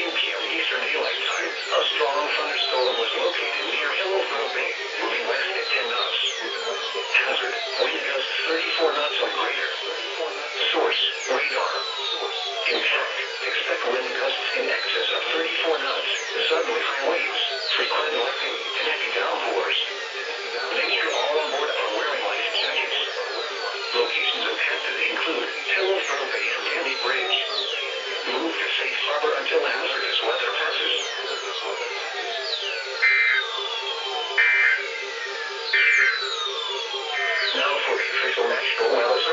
2 p.m. Eastern Daylight Time, a strong thunderstorm was located near Hillsborough Bay, moving west at 10 knots. Hazard, wind gusts 34 knots or greater. Source, radar. Impact, expect wind gusts in excess of 34 knots, suddenly high waves, frequent lightning, and heavy downpours. Make sure all on board are wearing life jackets. Locations impacted include Hello safe harbor until hazardous weather passes. Now for the official National Weather.